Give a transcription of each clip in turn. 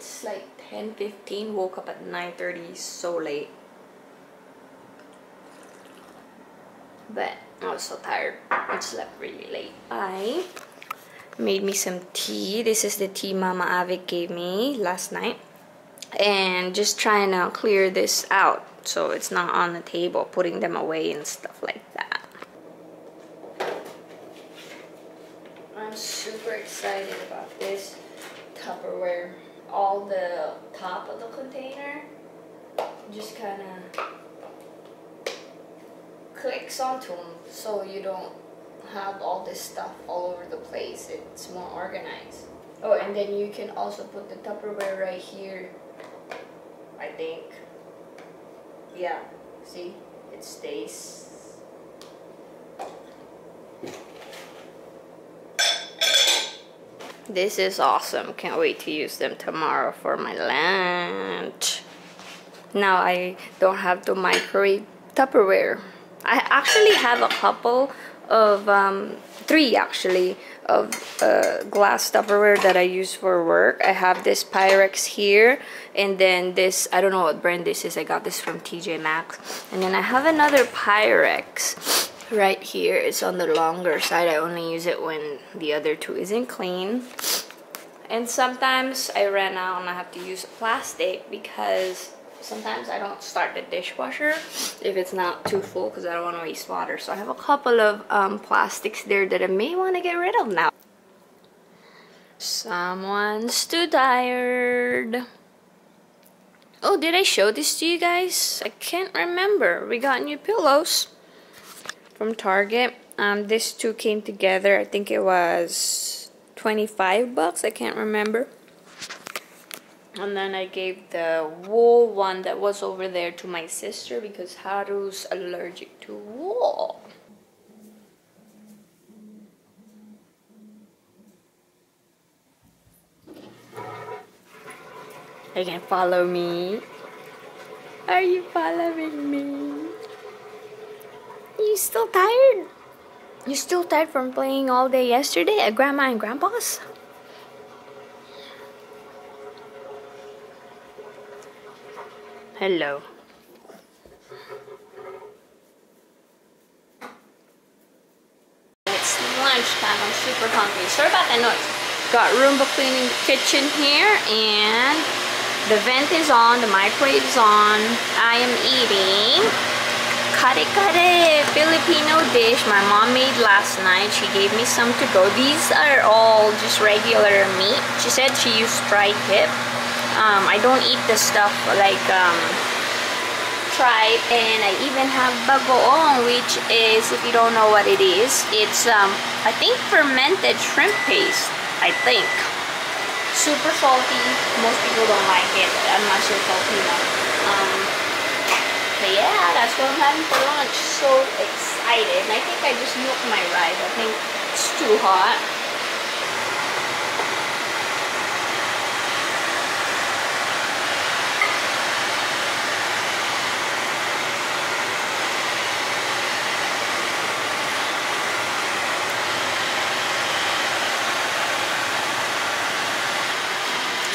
it's like 10 15 woke up at 9 30 so late. But I was so tired. I slept really late. I made me some tea. This is the tea Mama Avik gave me last night. And just trying to clear this out so it's not on the table putting them away and stuff like that. I'm super excited about this Tupperware all the top of the container just kind of clicks onto them so you don't have all this stuff all over the place. It's more organized. Oh, and then you can also put the Tupperware right here. I think. Yeah, see? It stays This is awesome. Can't wait to use them tomorrow for my lunch. Now I don't have to microwave Tupperware. I actually have a couple of, um, three actually, of uh, glass Tupperware that I use for work. I have this Pyrex here, and then this, I don't know what brand this is. I got this from TJ Maxx. And then I have another Pyrex right here. It's on the longer side. I only use it when the other two isn't clean. And sometimes I ran out and I have to use plastic because sometimes I don't start the dishwasher if it's not too full because I don't want to waste water. So I have a couple of um, plastics there that I may want to get rid of now. Someone's too tired. Oh did I show this to you guys? I can't remember. We got new pillows from Target. Um, these two came together. I think it was 25 bucks. I can't remember. And then I gave the wool one that was over there to my sister because Haru's allergic to wool. You can follow me. Are you following me? You still tired? You still tired from playing all day yesterday at Grandma and Grandpa's? Hello. It's lunchtime. I'm super hungry. Sorry about that noise. Got Roomba cleaning the kitchen here and the vent is on, the microwave is on. I am eating kare kare Filipino dish my mom made last night. She gave me some to go. These are all just regular meat. She said she used tri-tip. Um, I don't eat the stuff like um, tripe and I even have bagoong which is, if you don't know what it is, it's um, I think fermented shrimp paste. I think. Super salty. Most people don't like it. I'm not sure Filipino. Um, but yeah, that's what I'm having for lunch. So excited. And I think I just milked my rice. I think it's too hot.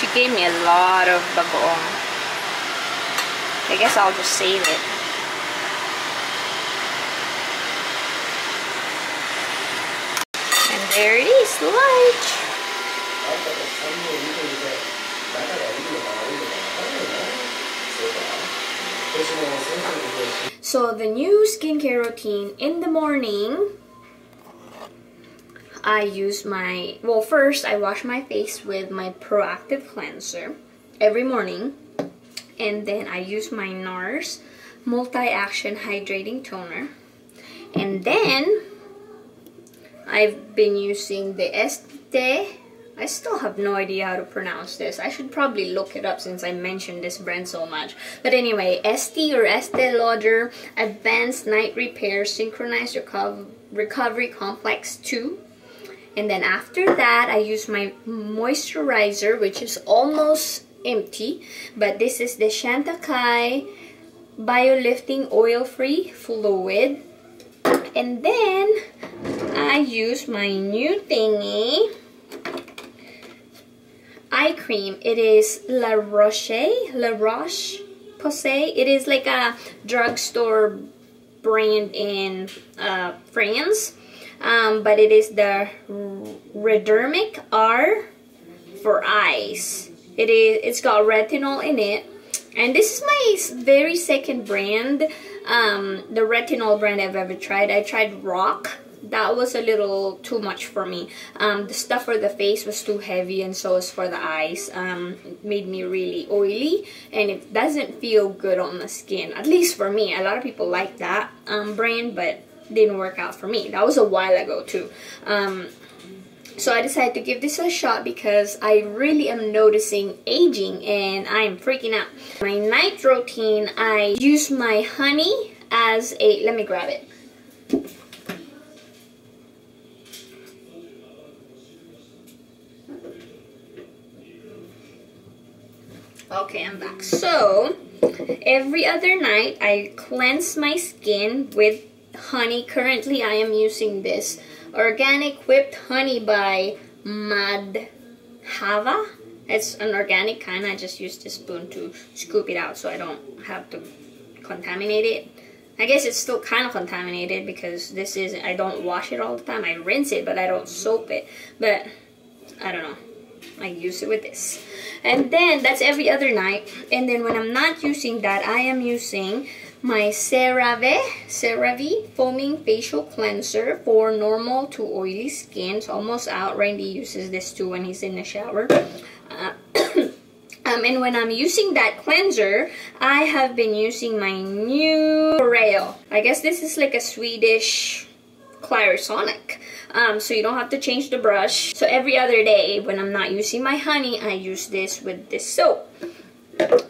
She gave me a lot of bagoong. I guess I'll just save it. And there it is, lunch. So the new skincare routine in the morning, I use my, well first I wash my face with my Proactiv cleanser every morning and then I use my NARS multi-action hydrating toner and then I've been using the Este I still have no idea how to pronounce this. I should probably look it up since I mentioned this brand so much. But anyway, Estee or Estee Lauder Advanced Night Repair Synchronized Reco Recovery Complex 2. And then after that, I use my moisturizer, which is almost empty but this is the Chantecaille Biolifting Oil-Free Fluid and then I use my new thingy eye cream. It is La Roche, La Roche Posay. It is like a drugstore brand in uh, France. Um, but it is the Redermic R for eyes. It is, it's got retinol in it. And this is my very second brand, um, the retinol brand I've ever tried. I tried RoC that was a little too much for me. Um, the stuff for the face was too heavy and so was for the eyes. Um, made me really oily and it doesn't feel good on the skin. At least for me. A lot of people like that um, brand but didn't work out for me. That was a while ago too. Um, so I decided to give this a shot because I really am noticing aging and I'm freaking out. My night routine, I use my honey as a, let me grab it. Okay, I'm back. So, every other night I cleanse my skin with honey. Currently, I am using this organic whipped honey by Mad Hava. It's an organic kind. I just use this spoon to scoop it out so I don't have to contaminate it. I guess it's still kind of contaminated because this is, I don't wash it all the time. I rinse it, but I don't soap it. But, I don't know. I use it with this. And then that's every other night. And then when I'm not using that, I am using my CeraVe, CeraVe Foaming Facial Cleanser for normal to oily skin. It's almost out. Randy uses this too when he's in the shower. Uh, um, and when I'm using that cleanser, I have been using my new Rail. I guess this is like a Swedish Clarisonic. Um, so you don't have to change the brush. So every other day when I'm not using my honey, I use this with this soap.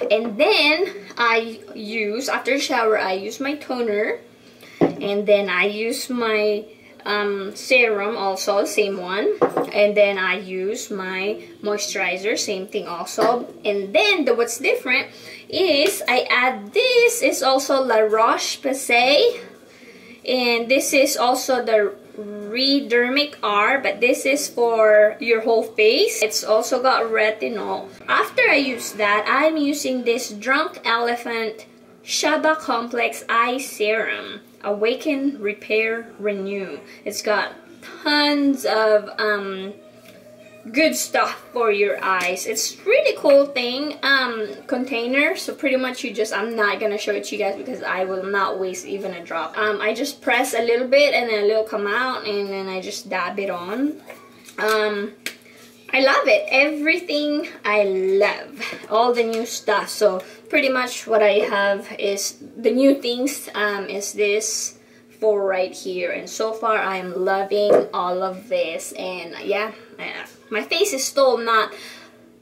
And then I use, after shower, I use my toner. And then I use my um, serum also, same one. And then I use my moisturizer, same thing also. And then the, what's different is I add this, is also La Roche-Posay. And this is also the Redermic R, but this is for your whole face. It's also got retinol. After I use that, I'm using this Drunk Elephant Shaba Complex Eye Serum. Awaken, Repair, Renew. It's got tons of um, good stuff for your eyes. It's really cool thing um, container. So pretty much you just, I'm not to show it to you guys because I will not waste even a drop. Um, I just press a little bit and then a little come out and then I just dab it on. Um, I love it. Everything I love. All the new stuff. So pretty much what I have is the new things um, is this for right here. And so far I am loving all of this. And yeah, my face is still not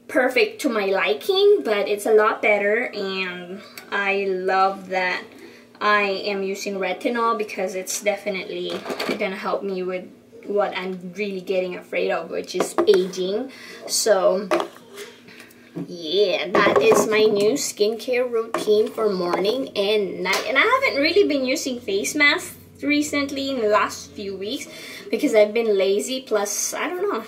perfect to my liking, but it's a lot better. And I love that I am using retinol because it's definitely gonna help me with what I'm really getting afraid of, which is aging. So, yeah, that is my new skincare routine for morning and night. And I haven't really been using face masks recently in the last few weeks because I've been lazy. Plus, I don't know.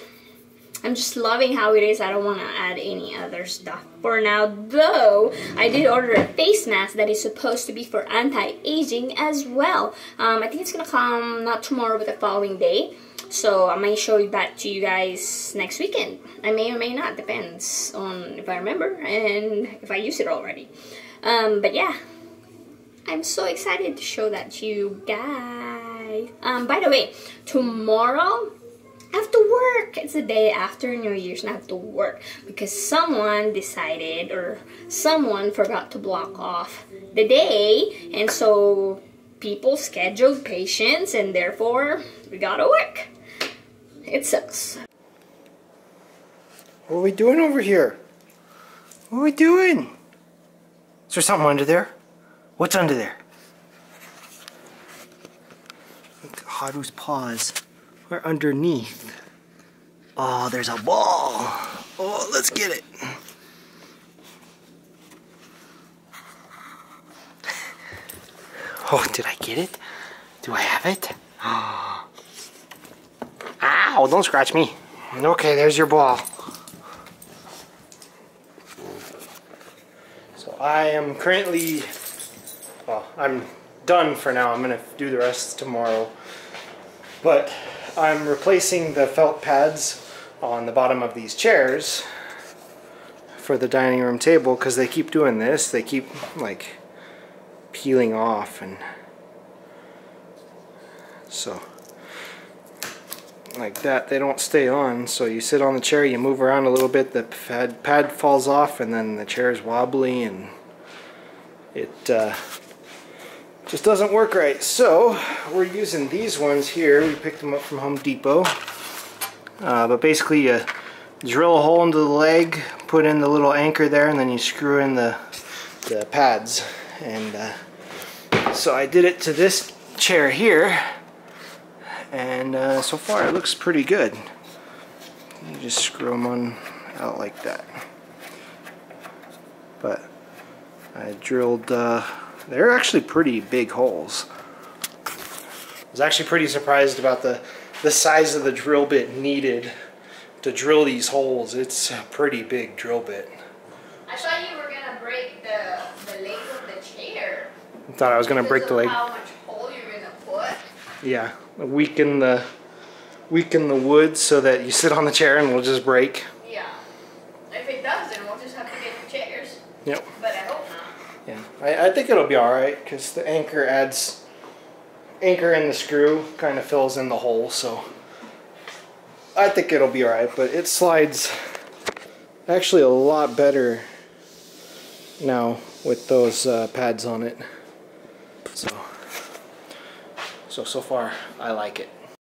I'm just loving how it is. I don't want to add any other stuff for now. Though, I did order a face mask that is supposed to be for anti-aging as well. Um, I think it's going to come not tomorrow, but the following day. So I might show that to you guys next weekend. I may or may not, depends on if I remember and if I use it already. Um, but yeah, I'm so excited to show that to you guys. Um, by the way, tomorrow I have to work. It's the day after New Year's and I have to work because someone decided or someone forgot to block off the day and so people scheduled patients and therefore we gotta work. It sucks. What are we doing over here? What are we doing? Is there something under there? What's under there? Haru's paws are underneath. Oh, there's a ball. Oh, let's get it. Oh, did I get it? Do I have it? Oh. Ow, don't scratch me. Okay, there's your ball. So I am currently, well, I'm done for now. I'm gonna do the rest tomorrow. But I'm replacing the felt pads on the bottom of these chairs for the dining room table because they keep doing this. They keep like peeling off and so like that they don't stay on so you sit on the chair you move around a little bit the pad, pad falls off and then the chair is wobbly and it uh, just doesn't work right. So we're using these ones here. We picked them up from Home Depot. Uh, but basically you drill a hole into the leg put in the little anchor there and then you screw in the, the pads. And uh, so I did it to this chair here. And uh, so far it looks pretty good. You just screw them on out like that. But I drilled uh, they're actually pretty big holes I was actually pretty surprised about the the size of the drill bit needed to drill these holes it's a pretty big drill bit I thought you were gonna break the the leg of the chair. thought I was gonna break the leg How much hole you're gonna put? Yeah, weaken the weaken the wood so that you sit on the chair and will just break. Yeah. If it does, then we'll just have to get new chairs. Yep. But I hope not. Yeah, I, I think it'll be all right because the anchor adds anchor in the screw kind of fills in the hole, so I think it'll be all right. But it slides actually a lot better now with those uh, pads on it. So so so far I like it.